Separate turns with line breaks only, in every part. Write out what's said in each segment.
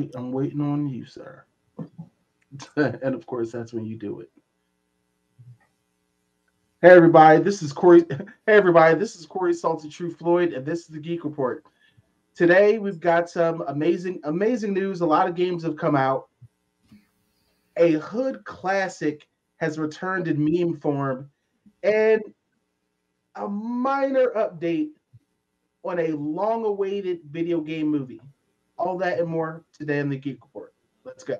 wait. I'm waiting on you, sir. and of course, that's when you do it. Hey everybody, this is Corey. Hey everybody, this is Corey Salty True Floyd, and this is the Geek Report. Today we've got some amazing, amazing news. A lot of games have come out. A hood classic has returned in meme form, and a minor update on a long-awaited video game movie. All that and more today in the Geek Report. Let's go.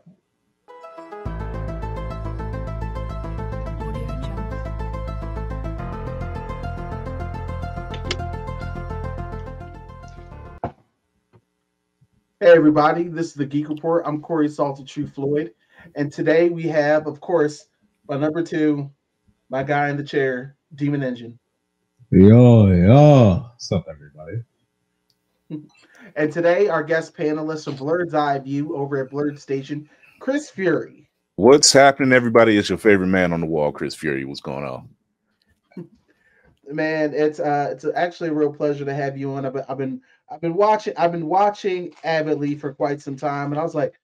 Hey everybody, this is the Geek Report. I'm Corey Salty True Floyd, and today we have, of course, my number two, my guy in the chair, Demon Engine.
Yo, yo. What's up, everybody?
And today, our guest panelist from Blerd's Eye View over at Blerd Station, Chris Fury.
What's happening, everybody? It's your favorite man on the wall, Chris Fury. What's going on?
Man, it's uh, it's actually a real pleasure to have you on. I've been, I've been, I've been watching, I've been watching avidly for quite some time, and I was like,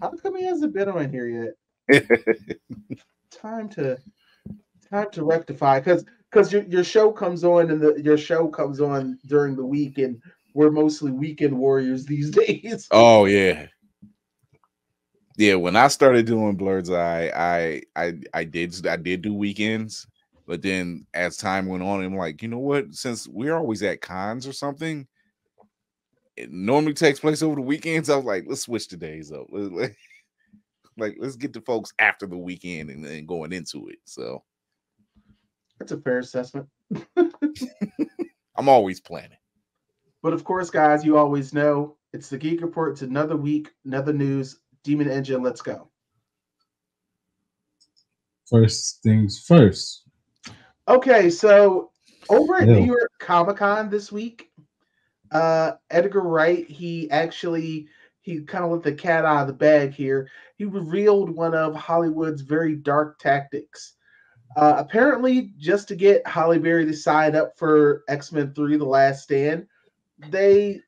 how come he hasn't been on here yet? time to, time to rectify, because because your, your show comes on and the your show comes on during the week, and we're mostly weekend warriors these days.
oh yeah, yeah. When I started doing Blerd's Eye, I I I did I did do weekends, but then as time went on, I'm like, you know what? Since we're always at cons or something, it normally takes place over the weekends. I was like, let's switch the days up. Like, let's get the folks after the weekend and then going into it. So
That's a fair assessment.
I'm always planning.
But of course, guys, you always know it's the Geek Report. It's another week, another news. Demon Engine, let's go.
First things first.
Okay, so over at
Yeah.
New York Comic Con this week, uh, Edgar Wright, he actually he kind of let the cat out of the bag here. He revealed one of Hollywood's very dark tactics. Uh, apparently, just to get Halle Berry to sign up for X Men 3 The Last Stand, they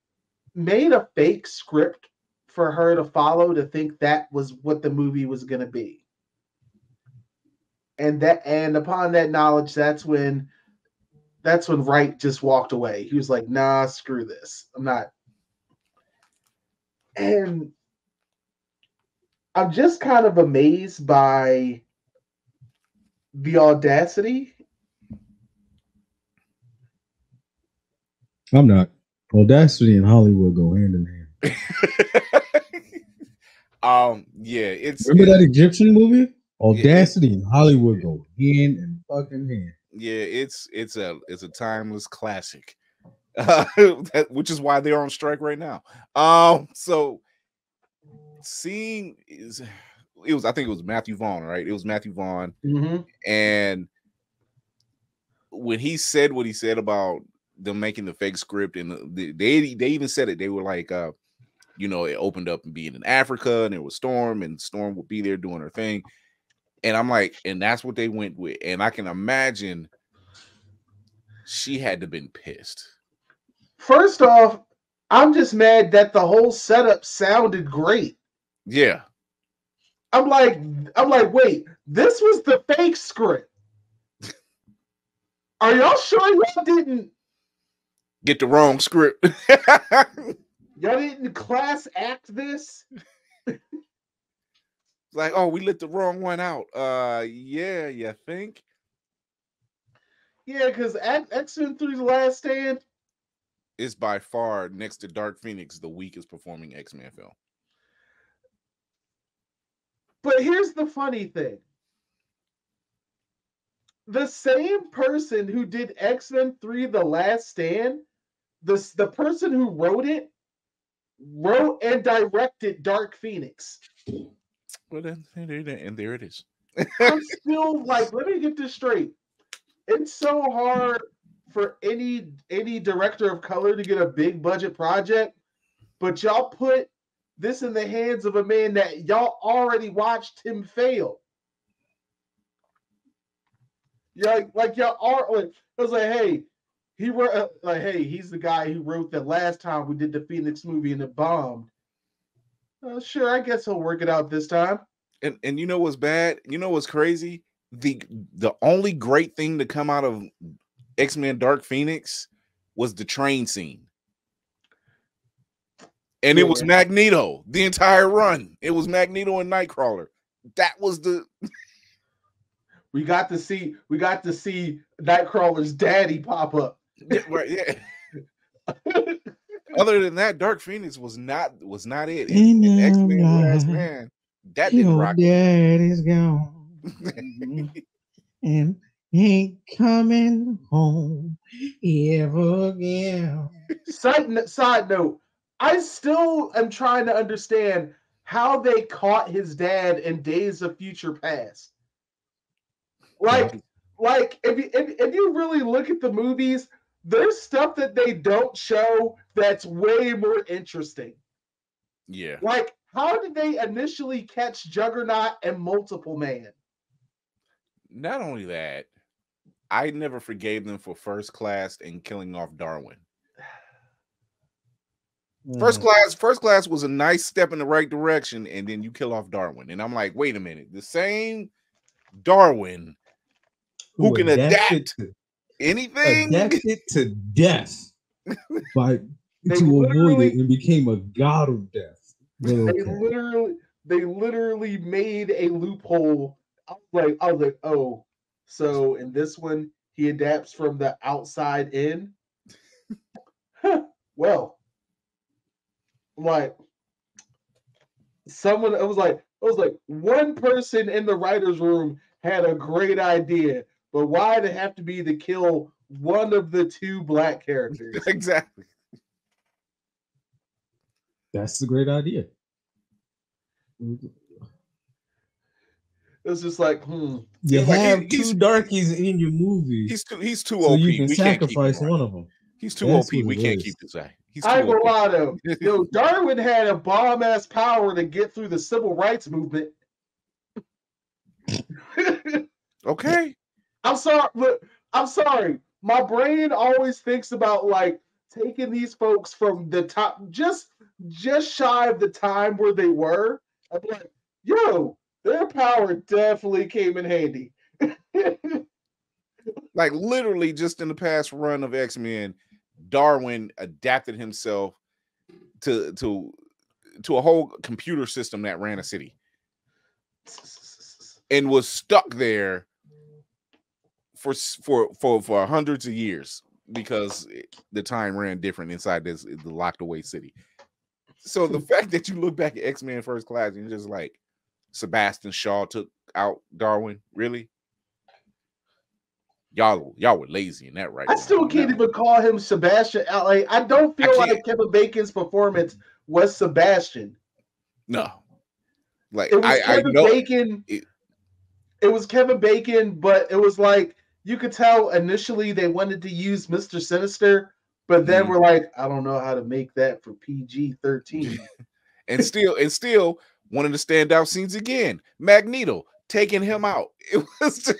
made a fake script for her to follow to think that was what the movie was going to be. And that and upon that knowledge, that's when that's when Wright just walked away. He was like, "Nah, screw this. I'm not." And I'm just kind of amazed by the audacity.
I'm not. Audacity and Hollywood go hand in hand.
um, yeah, it's
Remember that Egyptian movie? Audacity and Hollywood go hand in fucking hand.
yeah, it's it's a it's a timeless classic. Uh, that, which is why they're on strike right now. Um, so seeing is it was I think it was Matthew Vaughn, right? It was Matthew Vaughn,
Mhm.
and when he said what he said about them making the fake script, and the, they they even said it, they were like, uh, you know, it opened up and being in Africa, and there was Storm, and Storm would be there doing her thing, and I'm like, and that's what they went with, and I can imagine she had to been pissed.
First off, I'm just mad that the whole setup sounded great.
Yeah,
I'm like, I'm like, wait, this was the fake script. Are y'all sure y'all didn't
get the wrong script.
y'all didn't class act this?
like, oh, we lit the wrong one out. Uh, yeah, you think?
Yeah, because X Men 3 The Last Stand,
Is by far next to Dark Phoenix the weakest performing X Men film.
but here's the funny thing. The same person who did X Men 3 The Last Stand, the, the person who wrote it, wrote and directed Dark Phoenix.
Well, then, and there it is.
I'm still like, let me get this straight. It's so hard for any any director of color to get a big budget project, but y'all put this in the hands of a man that y'all already watched him fail. Yeah, like, like y'all are like, I was like, hey, he wrote uh, like, hey, he's the guy who wrote the last time we did the Phoenix movie and it bombed. uh, sure, I guess he'll work it out this time.
And and you know what's bad? You know what's crazy? The the only great thing to come out of X Men Dark Phoenix was the train scene. And it was Magneto the entire run. It was Magneto and Nightcrawler. That was the
We got to see we got to see Nightcrawler's daddy pop up.
Yeah, right, yeah. Other than that, Dark Phoenix was not was not it.
In
And, X Men Last Man that didn't
Your
rock.
daddy's gone mm-hmm. and ain't coming home ever again.
side, side note, I still am trying to understand how they caught his dad in Days of Future Past. Like, like if you if, if you really look at the movies, there's stuff that they don't show that's way more interesting.
yeah.
Like, how did they initially catch Juggernaut and Multiple Man?
Not only that, I never forgave them for first class and killing off Darwin. First
Mm.
class, first class was a nice step in the right direction, and then you kill off Darwin. And I'm like, wait a minute, the same Darwin who can adapt
to,
anything?
adapted to death by to avoid it and became a god of death.
They literally they literally made a loophole. I was like, I was like, oh, so in this one he adapts from the outside in. well, like someone, it was like, it was like one person in the writers' room had a great idea, but why did it have to be to kill one of the two black characters?
exactly.
That's a great idea.
It's just like, hmm.
You
It's like he-
have
he's-
two darkies in your movie,
He's too he's too
so
OP.
you can
we can't keep
sacrifice one of them.
He's too
That's
OP. We can't
is.
keep this guy. He's
I ain't
too
gonna lie though. Yo, Darwin had a bomb ass power to get through the civil rights movement.
Okay.
I'm sorry, look, I'm sorry. My brain always thinks about like taking these folks from the top, just just shy of the time where they were. I'm like, yo, their power definitely came in handy.
Like literally just in the past run of X-Men, Darwin adapted himself to to to a whole computer system that ran a city and was stuck there for for for for hundreds of years because the time ran different inside this the locked away city. So the fact that you look back at X-Men First Class and you're just like Sebastian Shaw took out Darwin, really? Y'all y'all were lazy in that right.
I still can't even call him Sebastian. Like, I don't
I
feel like. Kevin Bacon's performance was Sebastian.
No. Like
It was
I, I
Kevin
know
Bacon.
it-
It, was Kevin Bacon, but it was like you could tell initially they wanted to use Mr. Sinister, but then
Mhm.
we're like, I don't know how to make that for PG 13.
and still and still one of the standout scenes again. Magneto taking him out. It was just-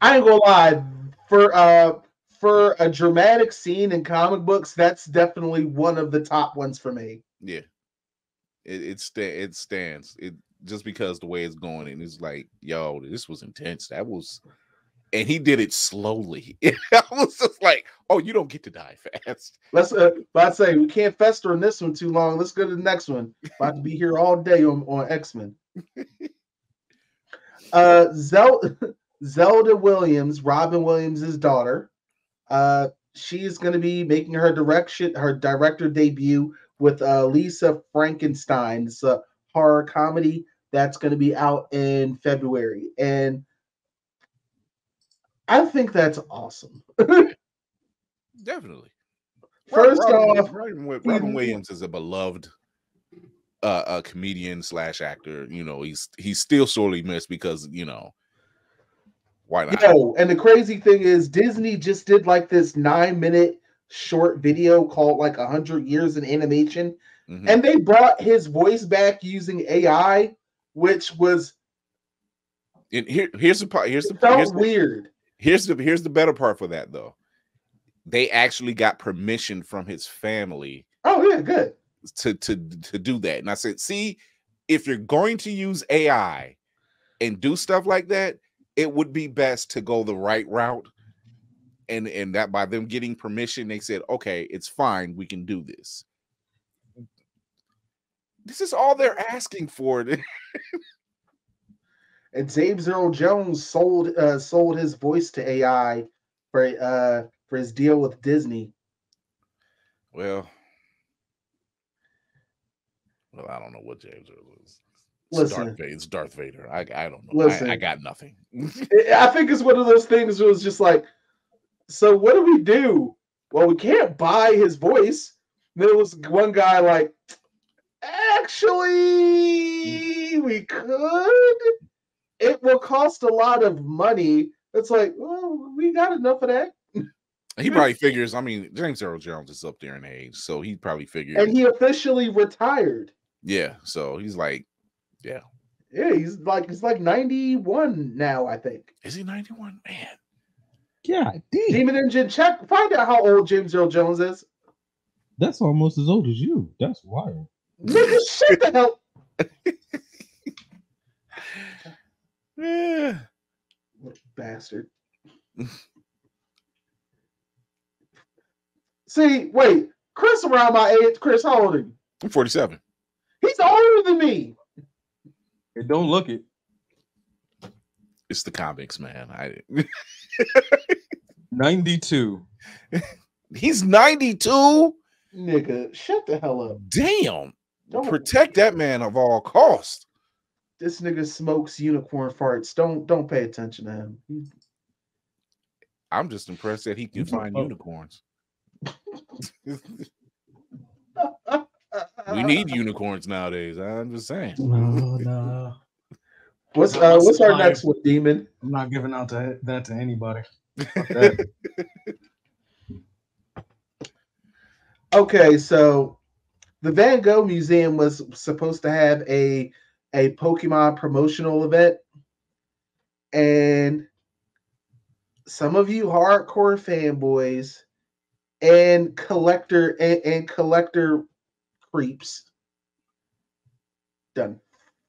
I ain't gonna lie, for uh for a dramatic scene in comic books, that's definitely one of the top ones for me.
yeah. It it, sta- it stands. It just because the way it's going and it's like, yo, this was intense. That was and he did it slowly. I was just like, oh, you don't get to die fast.
Let's uh but I'd say we can't fester in this one too long. Let's go to the next one. About to be here all day on, on X-Men. Uh Zel- Zelda Williams, Robin Williams' daughter. Uh she's gonna be making her direction her director debut with uh Lisa Frankenstein. It's a horror comedy that's gonna be out in February. And I think that's awesome.
Definitely.
First
Robin,
off,
Robin, Robin Williams is a beloved uh, a comedian slash actor. You know, he's he's still sorely missed because you know why not?
Yo, and the crazy thing is, Disney just did like this nine minute short video called like 100 Years in Animation.
Mhm.
And they brought his voice back using AI, which was
And here, here's the part. Here's the
part.
here's the,
weird.
Here's the here's the better part for that though. They actually got permission from his family
Oh, yeah, good.
to to to do that. And I said, see, if you're going to use AI and do stuff like that, it would be best to go the right route. And and that by them getting permission, they said, okay, it's fine, we can do this. This is all they're asking for.
and James Earl Jones sold uh, sold his voice to AI for uh for his deal with Disney.
Well, well, I don't know what James Earl is.
Listen.
Darth Vader. It's Darth Vader. I, I don't know.
Listen.
I, I got nothing.
I think it's one of those things where it's just like, so what do we do? Well, we can't buy his voice. There was one guy like, actually, we could. It will cost a lot of money. It's like, well, we got enough of that.
He probably figures. I mean, James Earl Jones is up there in age, so he probably figured.
And he officially retired.
yeah, so he's like,
Yeah, yeah, he's like he's like 91 now, I think.
is he ninety one? Man,
yeah. damn.
Demon Engine, check find out how old James Earl Jones is.
That's almost as old as you. That's wild.
Nigga, shut the hell.
yeah.
Bastard. See, wait, Chris around my age. Chris, how old are you?
I'm forty seven.
He's older than me.
It don't look it.
It's the comics, man. I
92.
he's ninety two.
Nigga, shut the hell up.
Damn,
Don't
protect that man of all cost.
This nigga smokes unicorn farts. Don't don't pay attention to him. He's-
I'm just impressed that he can find unicorns. we need unicorns nowadays. I'm just saying.
No, no.
What's uh what's our next one, Demon?
I'm not giving out to, that to anybody. Fuck.
Okay, so the Van Gogh Museum was supposed to have a a Pokemon promotional event, and some of you hardcore fanboys and collector and, and collector creeps done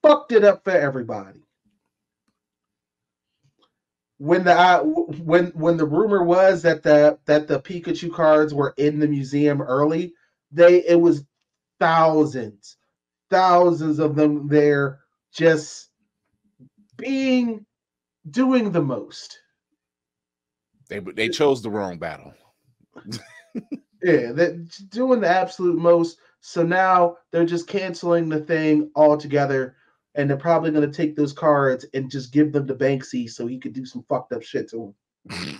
fucked it up for everybody. When the when when the rumor was that the that the Pikachu cards were in the museum early, they it was thousands, thousands of them there just being doing the most.
They they chose the wrong battle.
Yeah, that doing the absolute most. So now they're just canceling the thing altogether, and they're probably going to take those cards and just give them to Banksy so he could do some fucked up shit to them.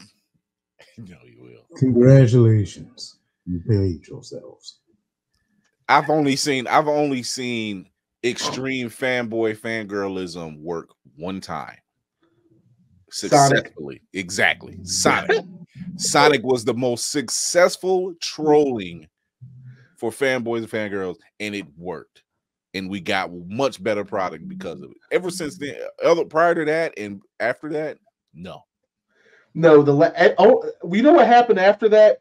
no, you will.
Congratulations. You paid yourselves.
I've only seen I've only seen extreme fanboy fangirlism work one time.
Sonic.
Successfully. Exactly. Sonic. Sonic was the most successful trolling for fanboys and fangirls, and it worked. And we got much better product because of it. Ever since then, other prior to that and after that, no.
No, the la- eh, oh, we know what happened after that.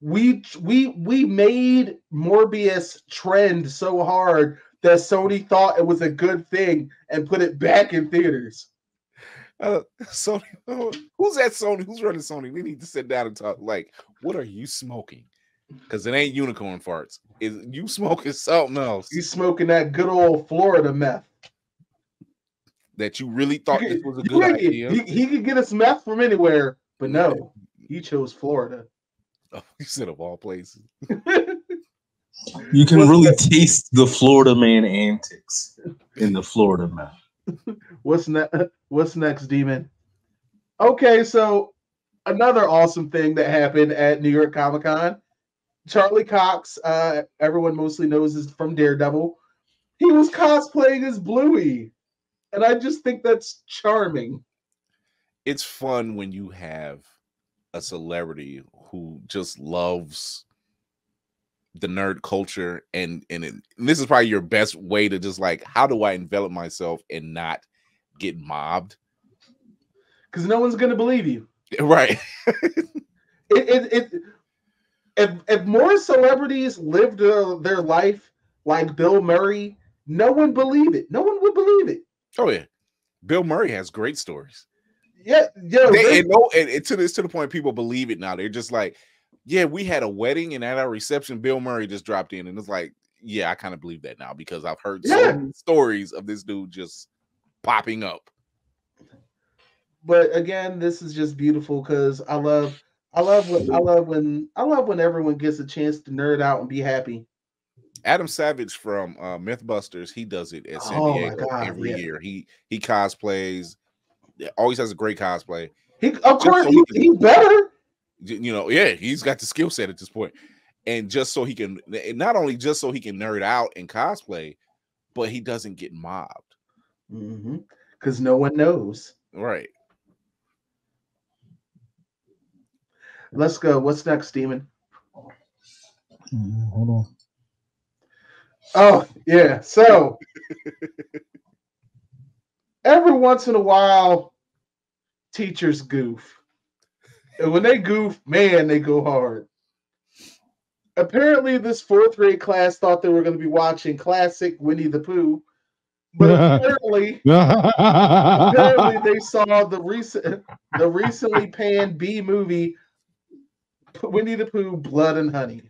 We we we made Morbius trend so hard that Sony thought it was a good thing and put it back in theaters.
Uh, Sony, who's at Sony? Who's running Sony? We need to sit down and talk. Like, what are you smoking? Because it ain't unicorn farts. Is you smoking something else
He's smoking that good old Florida meth.
that you really thought this was a good idea?
He, he could get his meth from anywhere, but no, he chose Florida.
Oh, you said of all places.
You can
What's
really
that?
taste the Florida man antics in the Florida man.
What's next? What's next, Demon? Okay, so another awesome thing that happened at New York Comic Con. Charlie Cox, uh, everyone mostly knows is from Daredevil. He was cosplaying as Bluey, and I just think that's charming.
It's fun when you have a celebrity who just loves the nerd culture and and, it, and this is probably your best way to just like how do I envelop myself and not get mobbed?
Because no one's gonna believe you.
Eh, right.
It, it, it if if more celebrities lived their, their life like Bill Murray, no one believe it. No one would believe it.
Oh yeah, Bill Murray has great stories.
Yeah, yo,
They,
they-
and no, and, and to this to the point, people believe it now. They're just like, yeah, we had a wedding, and at our reception, Bill Murray just dropped in, and it's like, yeah, I kind of believe that now because I've heard so many stories of this dude just popping up.
but again, this is just beautiful because I love, I love when I love when I love when everyone gets a chance to nerd out and be happy.
Adam Savage from uh, MythBusters, he does it at San
Oh
Diego
God,
every
yeah.
year. He he cosplays, always has a great cosplay.
He, of
Just
course,
so
he,
we can-
he better.
You know, yeah, he's got the skill set at this point, and just so he can, not only just so he can nerd out and cosplay, but he doesn't get mobbed.
Because no one knows.
Right.
Let's go. What's next, Demon?
Mm, Hold on.
Oh, yeah. So every once in a while, teachers goof. And when they goof, man, they go hard. Apparently, this fourth grade class thought they were going to be watching classic Winnie the Pooh. But apparently, apparently they saw the recent the recently panned B movie Winnie the Pooh Blood and Honey.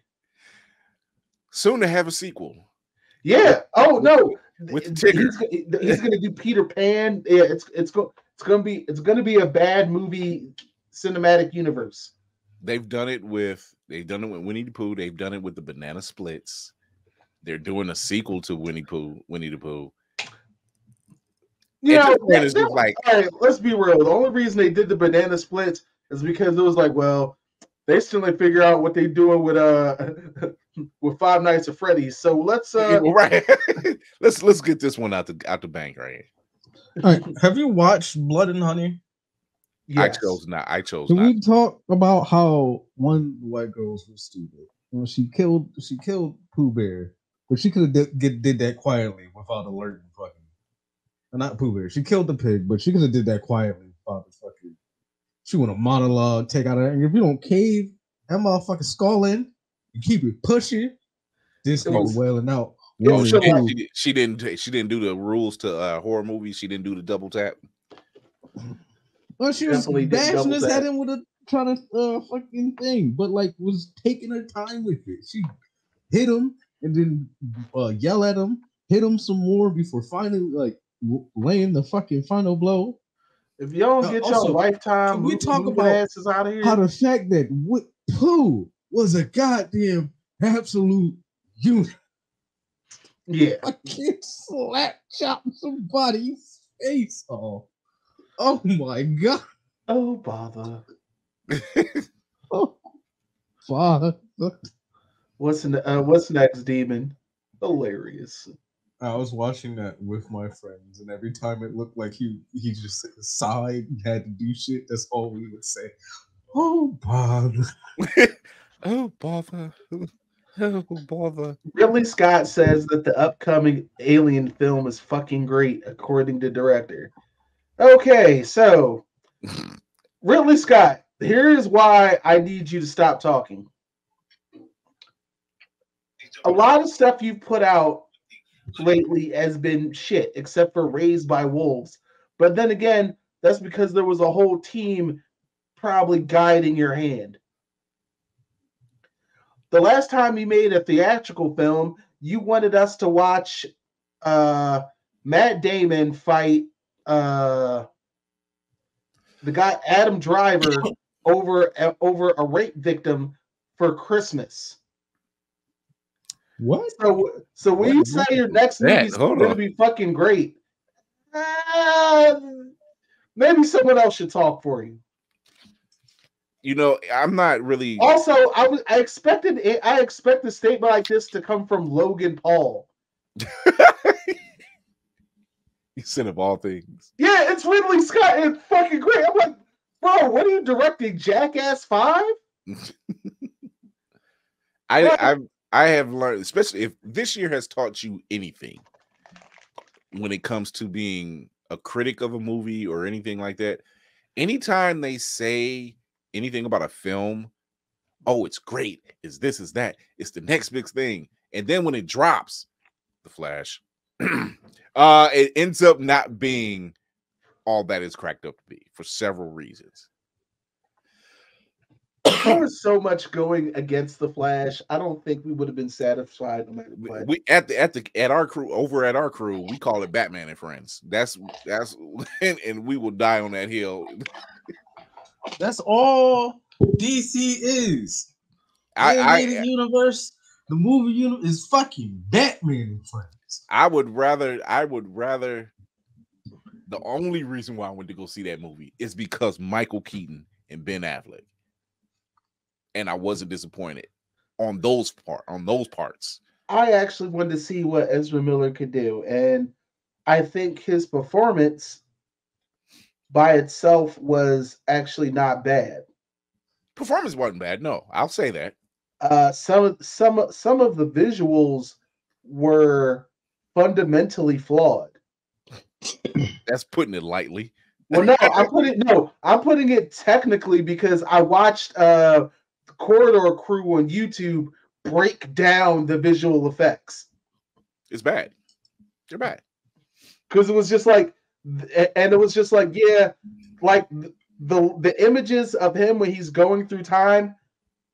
Soon to have a sequel.
Yeah. Oh no.
With
He's,
Tigger.
he's gonna do Peter Pan. Yeah, it's it's go it's gonna be it's gonna be a bad movie cinematic universe.
They've done it with they've done it with Winnie the Pooh. They've done it with the Banana Splits. They're doing a sequel to Winnie Pooh, Winnie the Pooh.
You
At
know, that- that-
like-
all right, let's be real. The only reason they did the banana splits is because it was like, well, they still ain't figure out what they doing with uh with Five Nights at Freddy's. So let's uh
right. let's let's get this one out the out the bank right here.
All right, have you watched Blood and Honey?
I chose not. I chose
Can
not.
we talk about how one white girl was stupid? You know, she killed she killed Pooh Bear, but she could have did, get- did that quietly without alerting fucking. uh, Not Pooh Bear. She killed the pig, but she could have did that quietly without the fucking. She want a monologue, take out that. And if you don't cave that motherfucking skull in, you keep it pushing. This
It
nigga
was-
wailing out.
Oh, she, didn't, she, did- she didn't. She didn't do the rules to uh, horror movies. She didn't do the double tap.
Well, she was
Definitely
bashing
double
his
tap.
head in with a trying to uh fucking thing, but like was taking her time with it. She hit him and then uh yell at him, hit him some more before finally like w- laying the fucking final blow.
If y'all
Uh,
don't get
also,
y'all lifetime,
can we talk about
asses out of here.
How the fact that what Pooh was a goddamn absolute unit.
yeah.
I can't slap chop somebody's face off. Oh my god.
Oh bother.
Oh, father.
What's in uh, what's next, Demon? Hilarious.
I was watching that with my friends, and every time it looked like he he just sighed and had to do shit, that's all we would say. Oh, Bob.
oh bother! Oh bother!
Ridley Scott says that the upcoming Alien film is fucking great, according to director. Okay, so Ridley Scott, here is why I need you to stop talking. A lot of stuff you've put out lately has been shit, except for Raised by Wolves. But then again, that's because there was a whole team probably guiding your hand. The last time you made a theatrical film, you wanted us to watch uh, Matt Damon fight uh, the guy Adam Driver over over a rape victim for Christmas.
What?
So, so when you say your next
That,
movie's
hold
going to
on.
be fucking great, uh, maybe someone else should talk for you.
You know, I'm not really.
Also, I was I expected it, I expect a statement like this to come from Logan Paul.
You said of all things.
Yeah, it's Ridley Scott. It's fucking great. I'm like, bro, what are you directing? Jackass Five?
I I I have learned, especially if this year has taught you anything when it comes to being a critic of a movie or anything like that. Anytime they say anything about a film, oh, it's great, it's this, is that, it's the next big thing, and then when it drops, the Flash. uh, it ends up not being all that it's cracked up to be for several reasons.
there was so much going against the Flash. I don't think we would have been satisfied no matter what.
we- at the at the at our crew over at our crew, we call it Batman and Friends. That's that's and, and we will die on that hill.
That's all DC is.
I
Animated
I,
universe, the movie universe is fucking Batman and friends.
I would rather I would rather the only reason why I went to go see that movie is because Michael Keaton and Ben Affleck. And I wasn't disappointed on those part on those parts.
I actually wanted to see what Ezra Miller could do, and I think his performance by itself was actually not bad.
Performance wasn't bad. No, I'll say that.
Uh, some of- some of- some of the visuals were fundamentally flawed.
That's putting it lightly.
Well, no, I'm putting no, I'm putting it technically because I watched uh the Corridor Crew on YouTube break down the visual effects
It's bad. They're bad.
because it was just like, and it was just like, yeah, like the the images of him when he's going through time.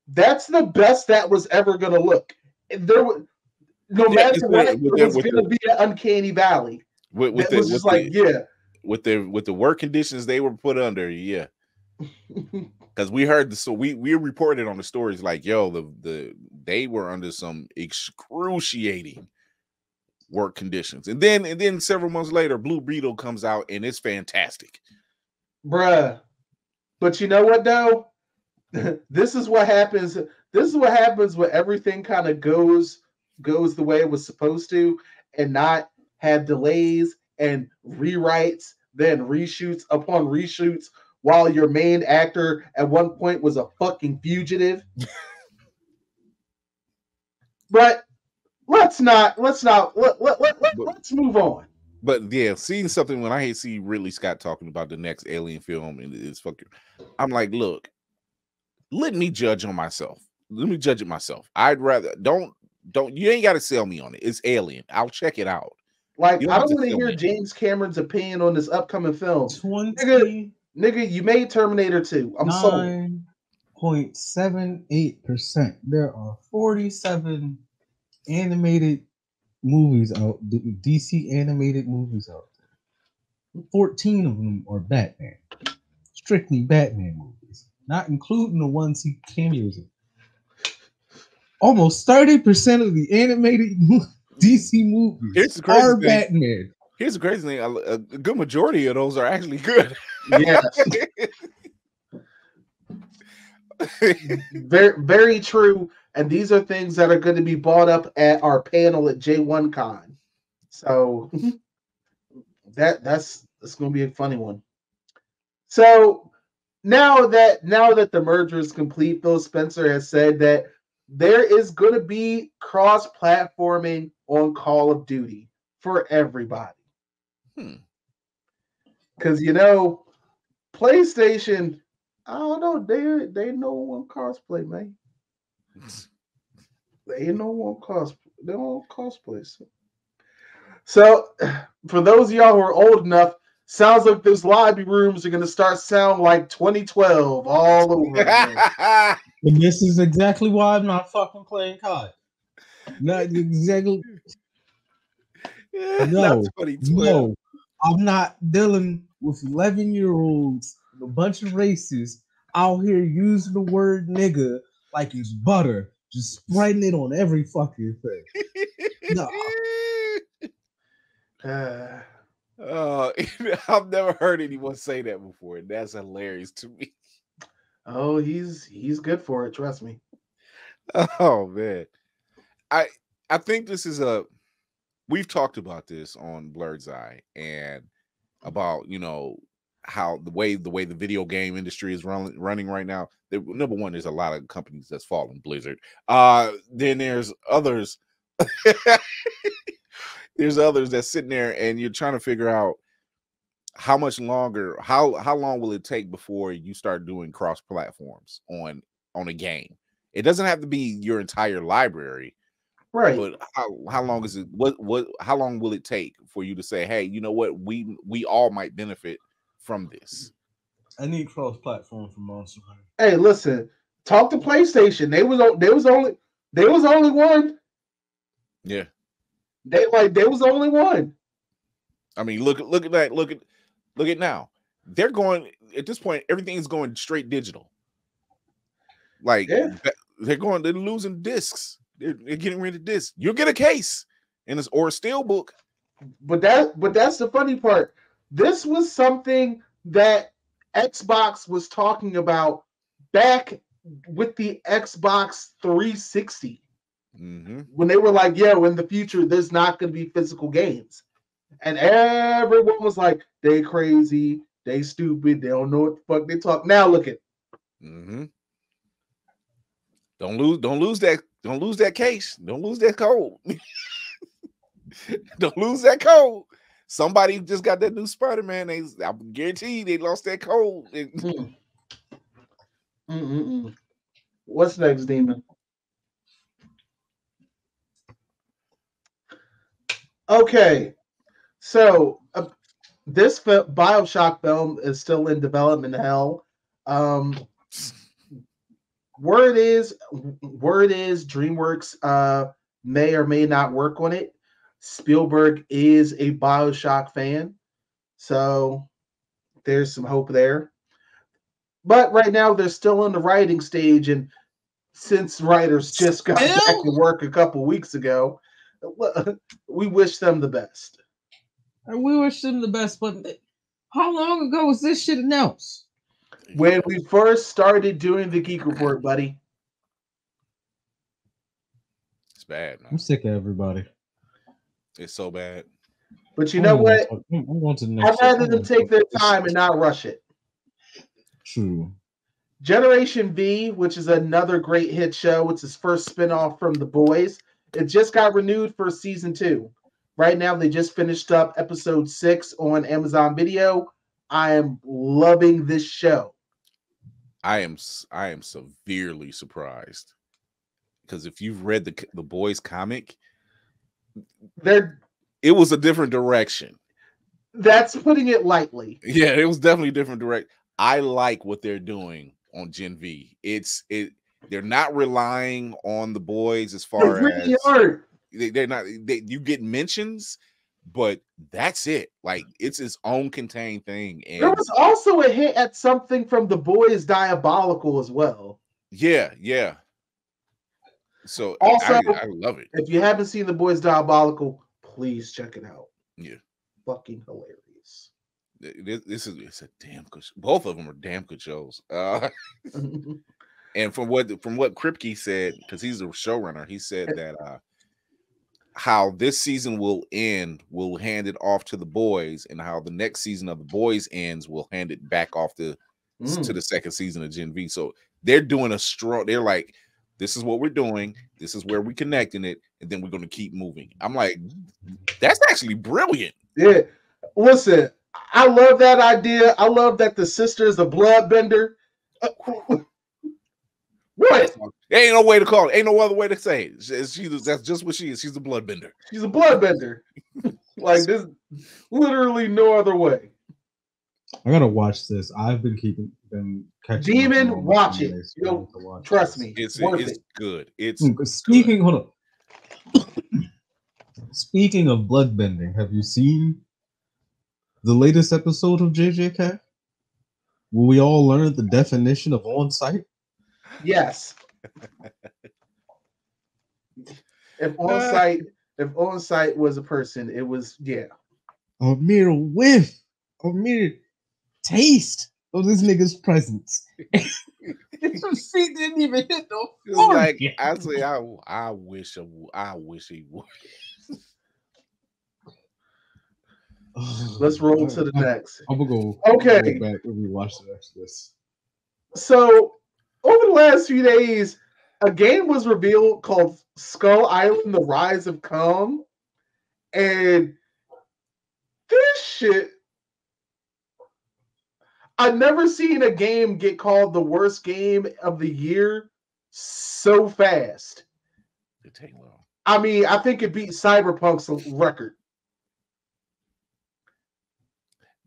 That's the best that was ever gonna look. There was no
Yeah,
matter what,
the-
it
with the-
was gonna be an uncanny valley.
With, with the,
was just
the,
like, yeah.
with the with the work conditions they were put under, yeah. Because we heard the so we we reported on the stories like, yo, the the they were under some excruciating work conditions. And then and then several months later, Blue Beetle comes out and it's fantastic.
bruh. But you know what though? this is what happens. This is what happens when everything kind of goes goes the way it was supposed to, and not have delays and rewrites, then reshoots upon reshoots, while your main actor at one point was a fucking fugitive. but let's not let's not let, let, let, let,
But-
let's move on.
But yeah, seeing something when I see Ridley Scott talking about the next alien film and it's fucking I'm like, look, let me judge on myself. Let me judge it myself. I'd rather don't don't you ain't got to sell me on it. It's alien. I'll check it out.
Like I
don't
don't want to hear
me.
James Cameron's opinion on this upcoming film.
Twenty
Nigga, you made Terminator 2. I'm sold.
nine point seven eight percent. There are forty-seven animated movies out. DC animated movies out there. Fourteen of them are Batman, strictly Batman movies, not including the ones he cameos in. Almost thirty percent of the animated DC movies
Here's the crazy
are
thing.
Batman.
Here's the crazy thing: a, a good majority of those are actually good.
Yeah, very, very true. And these are things that are going to be brought up at our panel at J1 Con. So that that's that's going to be a funny one. So now that now that the merger is complete, Phil Spencer has said that there is going to be cross-platforming on Call of Duty for everybody.
Hmm.
Because you know, PlayStation, I don't know, they they know one cosplay, man. They know one cos they don't cosplay. So. so for those of y'all who are old enough, sounds like those lobby rooms are gonna start sound like 2012 all over again.
And this is exactly why I'm not fucking playing COD. Not exactly. No,
2012.
No, I'm not dealing with 11 year olds, a bunch of racists out here using the word nigga like it's butter, just spreading it on every fucking thing. No.
Uh,
Oh, I've never heard anyone say that before, and that's hilarious to me.
oh, he's he's good for it, trust me.
Oh man, I I think this is a. We've talked about this on Blerd's Eye and about you know how the way the way the video game industry is running running right now. There, number one, there's a lot of companies that's falling Blizzard. Uh then there's others. there's others that's sitting there and you're trying to figure out how much longer how how long will it take before you start doing cross platforms on on a game it doesn't have to be your entire library
Right.
But how how long is it? What what? How long will it take for you to say, hey, you know what? We we all might benefit from this.
I need cross platform for Monster Hunter.
hey, listen, talk to PlayStation. They was they was only they was only one.
Yeah.
They like they was the only one.
I mean, look at look at that. Look at look at now. They're going at this point. Everything is going straight digital. Like
Yeah.
they're going. They're losing discs. They're, they're getting rid of discs. You'll get a case and it's or a steel book.
But that but that's the funny part. This was something that Xbox was talking about back with the Xbox 360
hmm
when they were like, "Yeah, in the future, there's not going to be physical games," and everyone was like, "They crazy, they stupid, they don't know what the fuck they talk." Now look at
hmm Don't lose. Don't lose that. Don't lose that case. Don't lose that code. don't lose that code. Somebody just got that new Spider Man. They, I guarantee they lost that code.
Mm. What's next, Demon? Okay, so uh, this Bioshock film is still in development hell. Um, word is, word is, DreamWorks uh, may or may not work on it. Spielberg is a Bioshock fan, so there's some hope there. But right now they're still in the writing stage, and since writers just got back to work a couple weeks ago, we wish them the best.
We wish them the best, but how long ago was this shit announced?
When we first started doing the Geek Report, buddy,
It's bad.
I'm sick of everybody.
It's so bad.
but you know what?
I'm I'm going to the
I'd
next.
rather
I'm
them take their time and not rush it.
True.
Generation V, which is another great hit show, it's his first spinoff from The Boys. It just got renewed for season two. Right now, they just finished up episode six on Amazon Video. I am loving this show.
I am I am severely surprised because if you've read the the boys comic,
They're
it was a different direction.
that's putting it lightly.
Yeah, it was definitely different direct. I like what they're doing on Gen V. It's it. They're not relying on the boys as
They
far
really
as
aren't.
they, they're not. They, you get mentions, but that's it. Like it's its own contained thing. And There
was also a hit at something from The Boys Diabolical as well.
yeah, yeah. So
Also-
I, I love it.
If you haven't seen The Boys Diabolical, please check it out.
Yeah.
Fucking hilarious.
This, this is it's a damn good. Both of them are damn good shows. Uh, and from what from what Kripke said, because he's a showrunner, he said that uh how this season will end, will hand it off to the boys, and how the next season of the boys ends, will hand it back off to s- to
Mm.
the second season of Gen V. So they're doing a strong. They're like, this is what we're doing. This is where we're connecting it, and then we're going to keep moving. I'm like, mm-hmm. that's actually brilliant.
Yeah. Listen, I love that idea. I love that the sister is a bloodbender. What?
There ain't no way to call it. Ain't no other way to say it. She- She's that's just what she is. She's a bloodbender.
She's a bloodbender. like this, literally no other way.
I gotta watch this. I've been keeping been catching.
Demon,
on
watch it.
so I
Yo,
watch
Trust
this.
me,
It's
worth
it's
it.
good. It's
Mm, Speaking, hold up. Speaking of bloodbending, have you seen the latest episode of JJK? Will we all learn the definition of on site?
Yes. if on site, if on site was a person, it was yeah.
A mere whiff, a mere taste of this nigga's presence. His feet didn't even hit the floor.
like
yet.
I say, I I wish I, w- I wish he would.
Let's roll to the next.
I'm gonna go.
Okay.
Go back and rewatch the rest of this.
So over the last few days, a game was revealed called Skull Island: The Rise of Kong, and this shit. I've never seen a game get called the worst game of the year so fast.
It take long.
I mean, I think it beat Cyberpunk's record.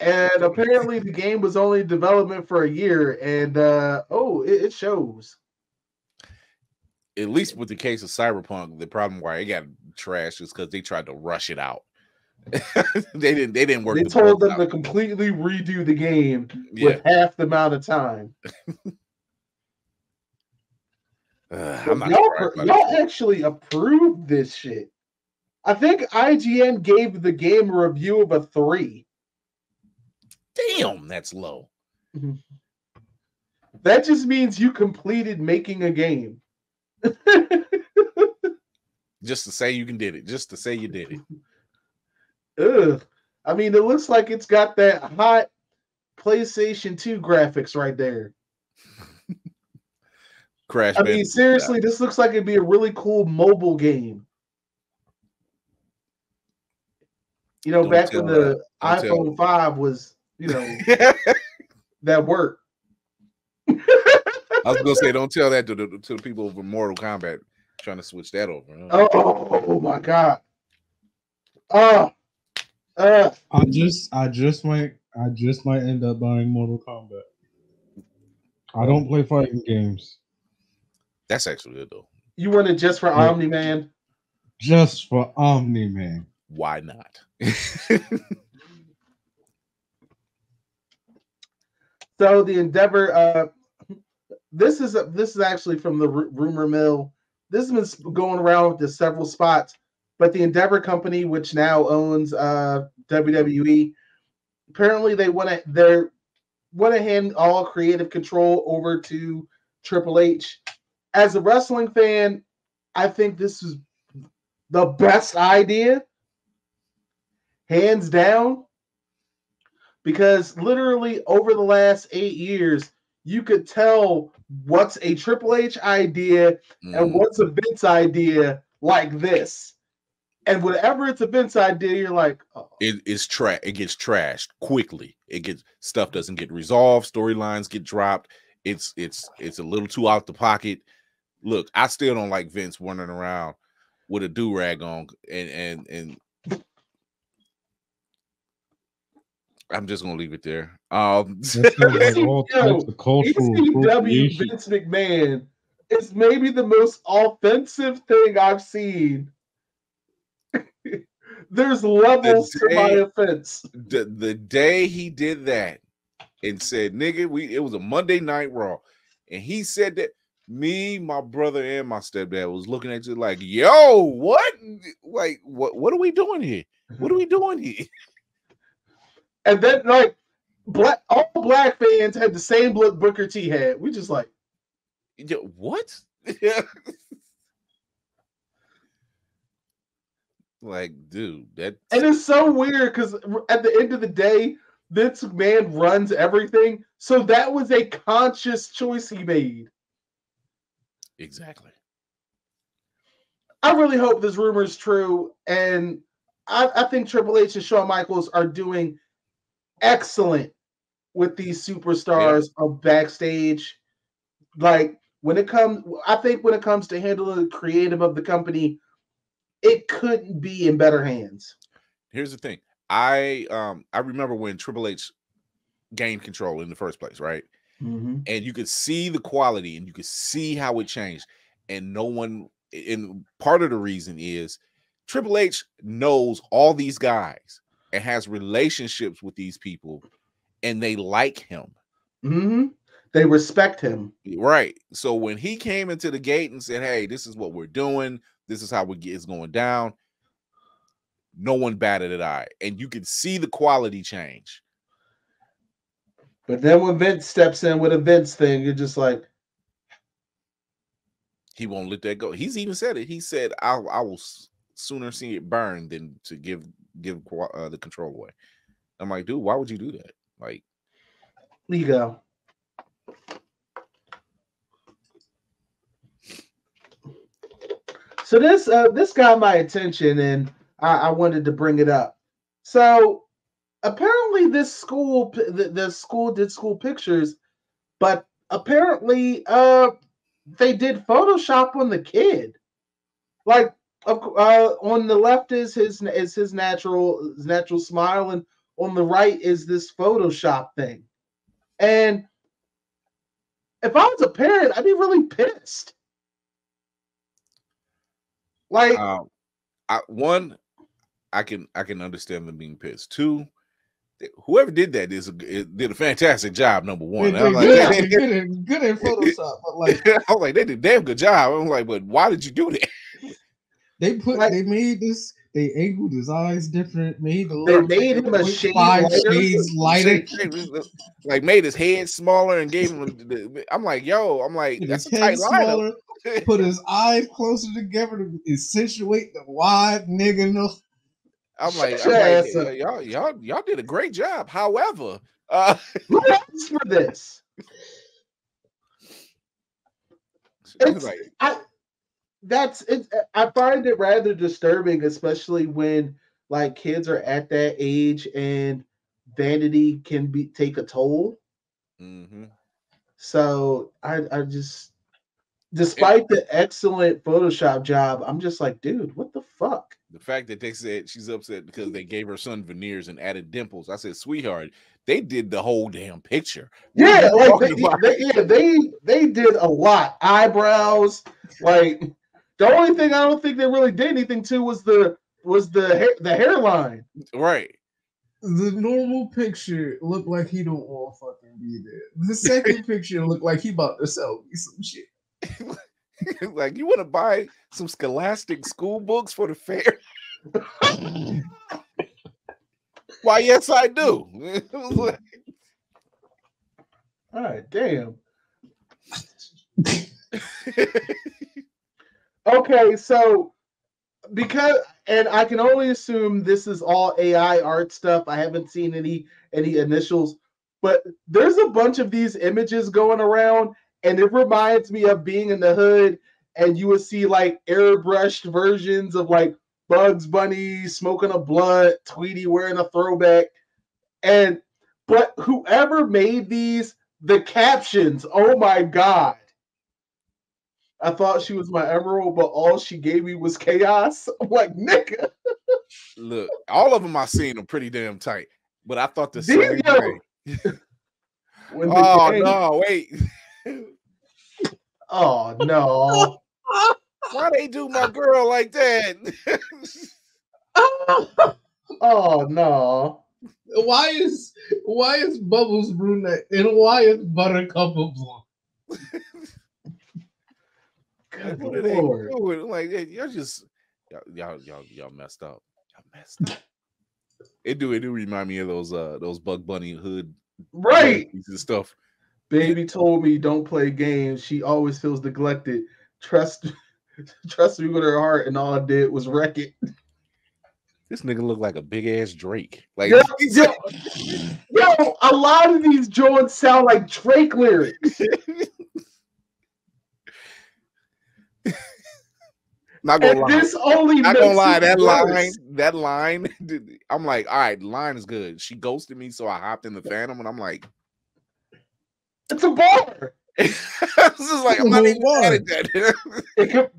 And apparently, the game was only in development for a year, and uh, oh, it, it shows.
At least with the case of Cyberpunk, the problem why it got trashed is because they tried to rush it out. they didn't. They didn't work.
They
the
told them to completely redo the game
Yeah.
with half the amount of time.
Uh, not
y'all, y'all actually approved this shit. I think IGN gave the game a review of a three.
Damn, that's low.
That just means you completed making a game.
Just to say you can did it. Just to say you did it.
Ugh. I mean, it looks like it's got that hot PlayStation 2 graphics right there.
Crash.
I mean, seriously, this looks like it'd be a really cool mobile game. You know,
Don't
back when the
that.
iPhone 5 was, you know, that worked.
I was gonna say, don't tell that to the to the people over Mortal Kombat trying to switch that over.
Oh, oh my god. Oh. Uh,
I just, I just might, I just might end up buying Mortal Kombat. I don't play fighting games
That's actually good though.
you want it just for
Yeah.
Omni Man?
just for Omni Man.
Why not?
So the Endeavor, uh, this is this is actually from the ru- rumor mill. This has been going around to several spots, but the Endeavor company, which now owns uh, WWE, apparently they want to they want to hand all creative control over to Triple H. As a wrestling fan, I think this is the best idea, hands down because literally over the last eight years, you could tell what's a Triple H idea and
Mm,
what's a Vince idea like this. And whenever it's a Vince idea, you're like, oh,
it is trash. It gets trashed quickly. It gets stuff doesn't get resolved. Storylines get dropped. It's it's it's a little too out the pocket. Look, I still don't like Vince running around with a do rag on, and and and I'm just gonna leave it there. Um,
That like all types of cultural
ECW. Vince McMahon is maybe the most offensive thing I've seen. There's levels to my offense.
the the day he did that and said, "Nigga, we it was a Monday Night Raw," and he said that me, my brother, and my stepdad was looking at you like, "Yo, what? Like, what? What are we doing here? What are we doing here?"
And then like black all black fans had the same look Booker T had. We just like
Yo, what? like, dude, that
and it's so weird because at the end of the day, this man runs everything. So that was a conscious choice he made.
exactly.
I really hope this rumor is true. And I, I think Triple H and Shawn Michaels are doing excellent with these superstars of backstage. Like when it comes, I think when it comes to handling the creative of the company, it couldn't be in better hands.
Here's the thing. I um I remember when Triple H gained control in the first place, right? and you could see the quality and you could see how it changed and no one and part of the reason is triple h knows all these guys and has relationships with these people and they like him
hmm They respect him.
right so when he came into the gate and said hey this is what we're doing this is how we get it's going down no one batted an eye and you can see the quality change
But then when Vince steps in with a Vince thing, you're just like,
he won't let that go. He's even said it. He said, "I I will sooner see it burn than to give give uh, the control away." I'm like, dude, why would you do that? Like,
ego. So this uh, this got my attention, and I, I wanted to bring it up. So apparently, this school the, the school did school pictures, but apparently, uh, they did Photoshop on the kid. Like uh, on the left is his is his natural his natural smile, and on the right is this Photoshop thing. And if I was a parent, I'd be really pissed. Like,
Um, I, one, I can I can understand them being pissed. Two, whoever did that is a, did a fantastic job. Number one,
They-
I'm like,
good,
they-
at- good, at, good at Photoshop, but like
I was like, they did a damn good job. I'm like, but why did you do that?
they put,
Like-
they made this, they angled his eyes different, made the
They
look
made him a shade
five
lighter.
shades lighter.
like made his head smaller and gave him. The, I'm like, yo, I'm like, that's a
head
tight lineup.
Smaller, put his eyes closer together to accentuate the wide nigga nose.
I'm like, I'm like
ass
y'all, y'all, y'all did a great job. However, uh,
who asked for this? It's,
like,
I that's it. I find it rather disturbing, especially when like kids are at that age and vanity can be take a toll.
mhm.
So I I just despite the excellent Photoshop job, I'm just like, dude, what the fuck?
the fact that they said she's upset because they gave her son veneers and added dimples. I said, sweetheart, they did the whole damn picture. What
Yeah, like they, they, yeah, they they did a lot. Eyebrows, like the only thing I don't think they really did anything to was the was the hair, the hairline.
right.
The normal picture looked like he don't want to fucking be there. The second picture looked like he about to sell me some shit.
like you want to buy some scholastic school books for the fair why yes i do
All right, damn. Okay, so because and I can only assume this is all AI art stuff. I haven't seen any any initials, but there's a bunch of these images going around, and it reminds me of being in the hood, and you would see like airbrushed versions of like Bugs Bunny smoking a blunt, Tweety wearing a throwback, and but whoever made these, the captions, oh my god. I thought she was my emerald, but all she gave me was chaos. I'm like, nigga.
look all of them i seen are pretty damn tight but i thought the same thing. Oh no wait
Oh no.
why they do my girl like that
oh no.
Why is why is Bubbles brunette and why is Buttercup a blonde?
Good
what are they doing? like hey, y'all just y'all, y'all y'all y'all messed up y'all messed up it do it do remind me of those uh those bug bunny hood
Right.
pieces of stuff
Baby told me don't play games. She always feels neglected. Trust trust me with her heart, and all I did was wreck it.
This nigga look like a big ass Drake. Like
Yo, yo, yo, a lot of these joints sound like Drake lyrics.
not gonna
And
lie.
this only
Not gonna lie, that
worse.
line, that line, I'm like, all right, line is good. She ghosted me, so I hopped in the Phantom, and I'm like,
It's a bar.
this is like, I'm not even
Why?
mad at that.
Could-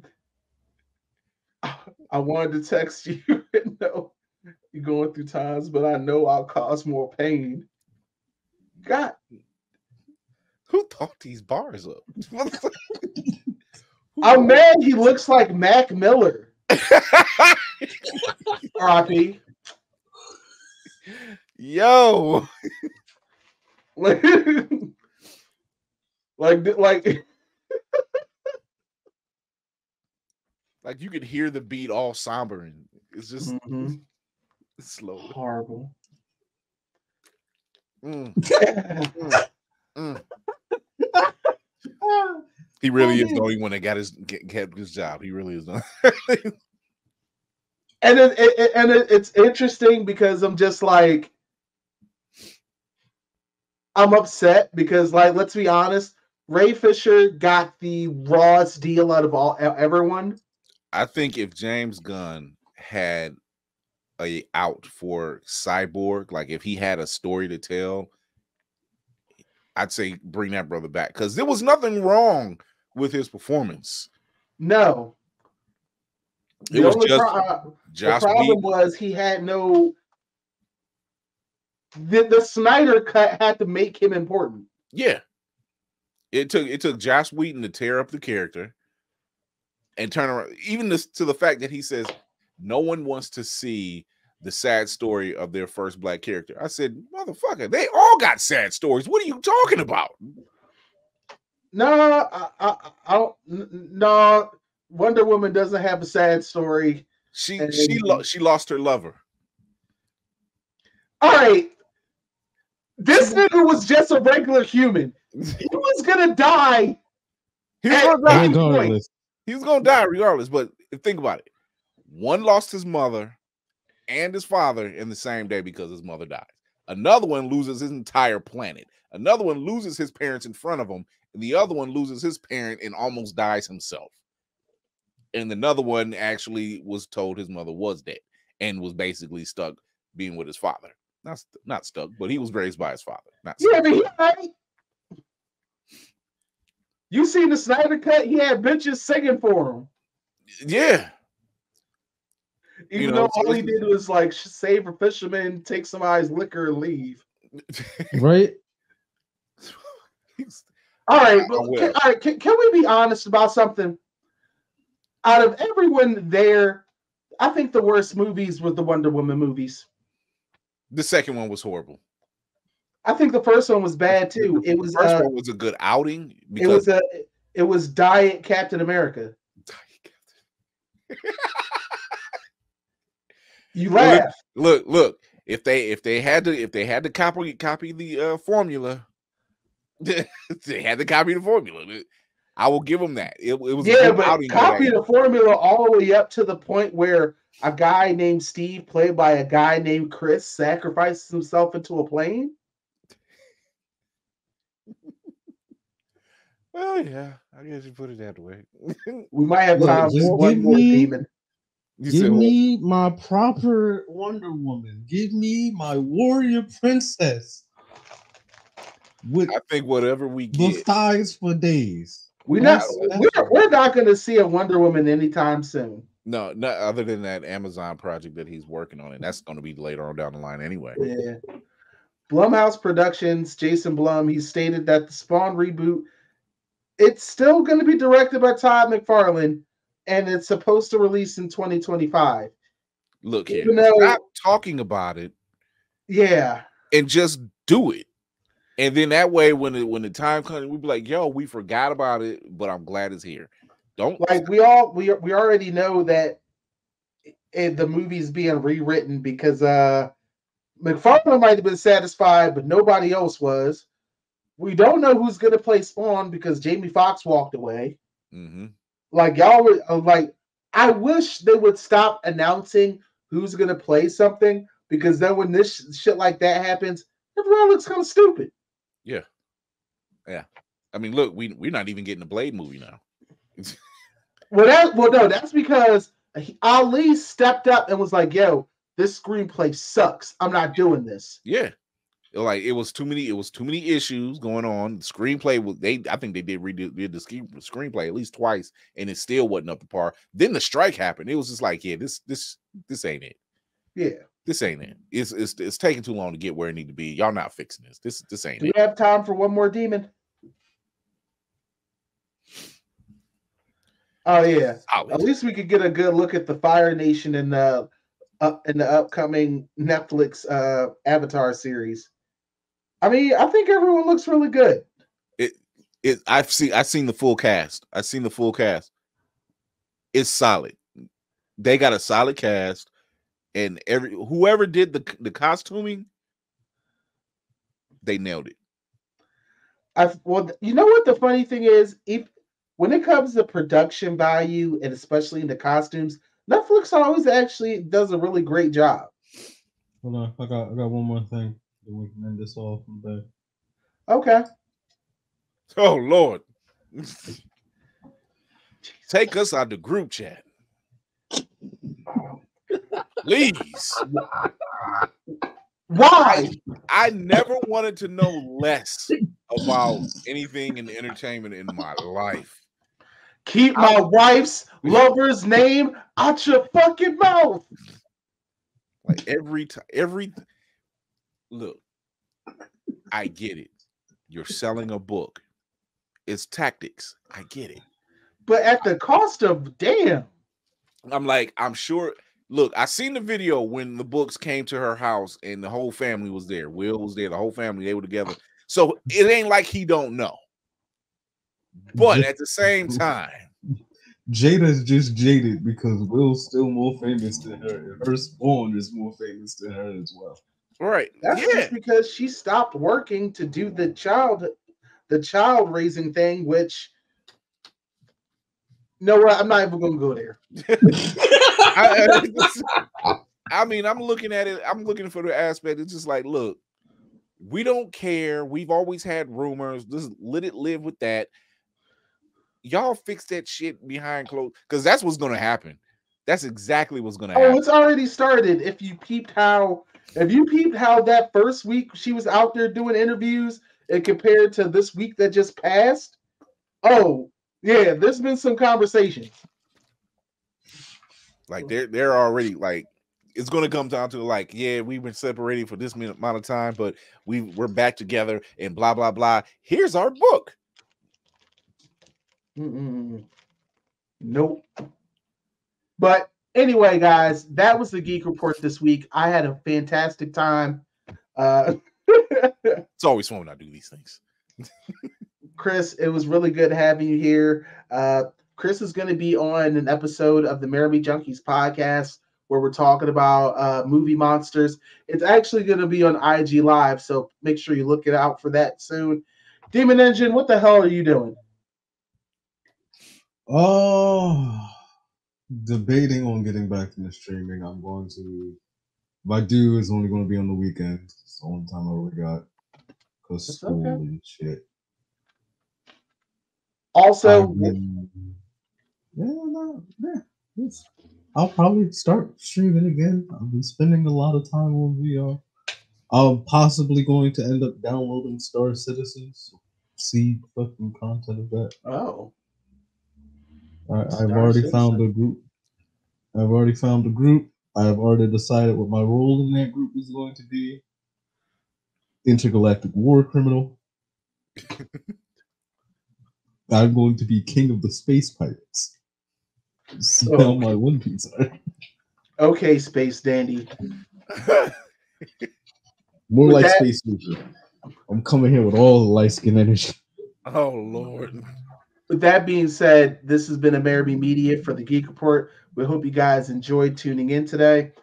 I wanted to text you and know you're going through times, but I know I'll cause more pain. God,
Who thought these bars up?
I'm mad he looks like Mac Miller. RIP.
Yo,
Like, like, like,
like you could hear the beat all somber, and it's just
Mhm.
it's slow.
horrible.
Mm, mm. He really is the only one that got his get, kept his job. He really is. Not.
and it, it, it- and it, it's interesting because I'm just like I'm upset because like let's be honest, Ray Fisher got the rawest deal out of all everyone.
I think if James Gunn had a out for Cyborg, like if he had a story to tell, I'd say bring that brother back because there was nothing wrong with his performance.
No,
It
The
was
only
just
pro- uh, the problem was he had no. The, the Snyder cut had to make him important.
Yeah. It took it took Joss Whedon to tear up the character and turn around, even this, to the fact that he says no one wants to see the sad story of their first black character. I said, motherfucker, they all got sad stories. What are you talking about?
No, I, I, I don't. No, Wonder Woman doesn't have a sad story.
She
And-
she lo- she lost her lover.
All right, this nigga was just a regular human. He was gonna die.
He was gonna die.
Regardless,
He was gonna die regardless. But think about it. One lost his mother and his father in the same day because his mother dies. Another one loses his entire planet. Another one loses his parents in front of him. And the other one loses his parent and almost dies himself. And another one actually was told his mother was dead and was basically stuck being with his father. Not, not stuck, but he was raised by his father. Not
Yeah,
stuck.
but he right. You seen the Snyder cut? He had bitches singing for him,
yeah.
even
You know,
though all he did was like save a fisherman, take somebody's liquor, and leave.
right?
all right, but can, all right. Can, can we be honest about something? Out of everyone there, I think the worst movies were the Wonder Woman movies.
the second one was horrible.
I think the first one was bad too. It was
first
uh,
one was a good outing
it was a it was Diet Captain America. You laugh.
look, look. If they if they had to if they had to copy copy the uh, formula, they had to copy the formula. I will give them that. It, it was a
Yeah,
good
but
outing
copy the formula all the way up to the point where a guy named Steve, played by a guy named Chris, sacrifices himself into a plane.
Well, yeah, I guess you put it that way.
We might have time
just
for one more
me-
demon.
You
Give
said what?
me my proper Wonder Woman. Give me my warrior princess with
I think whatever we
the
get,
thighs for days.
We're not we're, we're not gonna see a Wonder Woman anytime soon.
no, not other than that Amazon project that he's working on, and that's going to be later on down the line anyway.
Yeah. Blumhouse Productions, Jason Blum, he stated that the Spawn reboot, it's still going to be directed by Todd McFarlane, and it's supposed to release in 2025.
Look here,
Even though-
stop talking about it
Yeah.
and just do it. And then that way, when it, when the time comes, we be like, "Yo, we forgot about it, but I'm glad it's here." Don't
Like we all we we already know that it, the movie's being rewritten because uh McFarlane might have been satisfied, but nobody else was. We don't know who's going to play Spawn because Jamie Foxx walked away.
Mhm.
like y'all were uh, like i wish they would stop announcing who's going to play something because then when this sh- shit like that happens everyone looks kind of stupid Yeah, yeah.
I mean, look, we we're not even getting a Blade movie now.
well that well no that's because ali stepped up and was like yo this screenplay sucks i'm not doing this
yeah, like it was too many. It was too many issues going on. The screenplay was they. I think they did redo did the screenplay at least twice, and it still wasn't up to par. Then the strike happened. It was just like, yeah, this this this ain't it.
yeah
This ain't it. It's it's it's taking too long to get where it need to be. Y'all not fixing this. This this ain't
do
it.
we have time for one more demon oh yeah
Solid.
at least we could get a good look at the fire nation in the up in the upcoming netflix uh avatar series i mean i think everyone looks really good
it it. I've seen I've seen the full cast. I've seen the full cast. It's solid. They got a solid cast, and every whoever did the the costuming, they nailed it.
I well, you know what the funny thing is, if when it comes to production value and especially in the costumes, Netflix always actually does a really great job.
Hold on, I got I got one more thing. Then we can end this off from there.
Okay,
Oh Lord, take us out the group chat, please.
why?
I never wanted to know less about anything in entertainment in my life.
Keep my wife's lover's name out your fucking mouth.
Like every time, every look, I get it. You're selling a book. It's tactics. I get it.
But at the cost of damn.
I'm like, I'm sure. Look, I seen the video when the books came to her house and the whole family was there. Will was there, the whole family, they were together. So it ain't like he don't know. But at the same time,
Jada's just jaded because Will's still more famous than her. and Her spawn is more famous than her as well.
Right?
That's
yeah,
just because she stopped working to do the child the child raising thing, which no I'm not even gonna go there.
I, I- I mean, I'm looking at it. I'm looking for the aspect. It's just like, look, we don't care. We've always had rumors. Just let it live with that. Y'all fix that shit behind closed because that's what's gonna happen. That's exactly what's gonna
Oh,
happen.
it's already started. If you peeped how if you peeped how that first week she was out there doing interviews and compared to this week that just passed, oh yeah, there's been some conversations.
Like they're they're already like it's gonna come down to like, yeah, we've been separated for this minute amount of time, but we we're back together and blah blah blah. Here's our book.
Mm-mm. Nope. But anyway, guys, that was the Geek Report this week. I had a fantastic time. Uh,
It's always fun when I do these things.
Chris, it was really good having you here. Uh, Chris is going to be on an episode of the Merrily Junkies podcast where we're talking about uh, movie monsters. It's actually going to be on IG Live, so make sure you look it out for that soon. Demon Engine, what the hell are you doing?
Oh, debating on getting back into streaming. I'm going to. If I do, it's only going to be on the weekend. It's the only time I really got because school
okay.
and shit.
Also,
yeah, no, yeah. I'll probably start streaming again. I've been spending a lot of time on VR. I'm possibly going to end up downloading Star Citizens. See fucking content of that.
oh,
I, I've already
Citizen.
found a group. I've already found a group. I've already decided what my role in that group is going to be. Intergalactic war criminal. I'm going to be king of the space pirates. See oh, how
Oh.
my One Piece are.
okay, Space Dandy.
More
With
like
that-
Space Luther. I'm coming here with all the light skin energy.
oh Lord.
With that being said, this has been Amerime Media for the Geek Report. We hope you guys enjoyed tuning in today.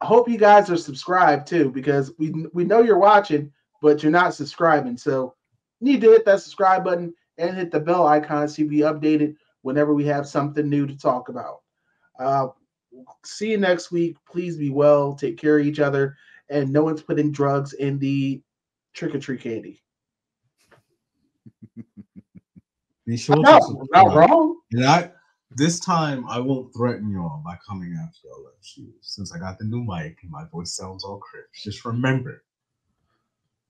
I hope you guys are subscribed too, because we we know you're watching, but you're not subscribing. So you need to hit that subscribe button and hit the bell icon so you'll be updated whenever we have something new to talk about. Uh, see you next week. Please be well, take care of each other, and no one's putting drugs in the trick or treat candy.
Be sure
I'm
to
not,
subscribe.
not wrong.
And I this time I won't threaten y'all by coming after y'all at shoes. Since I got the new mic and my voice sounds all crisp. Just remember,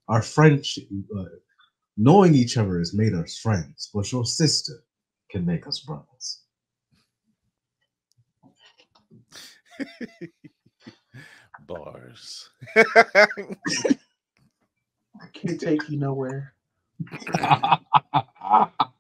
our friendship, uh, knowing each other has made us friends, but your sister can make us brothers.
Bars.
Can't take you nowhere.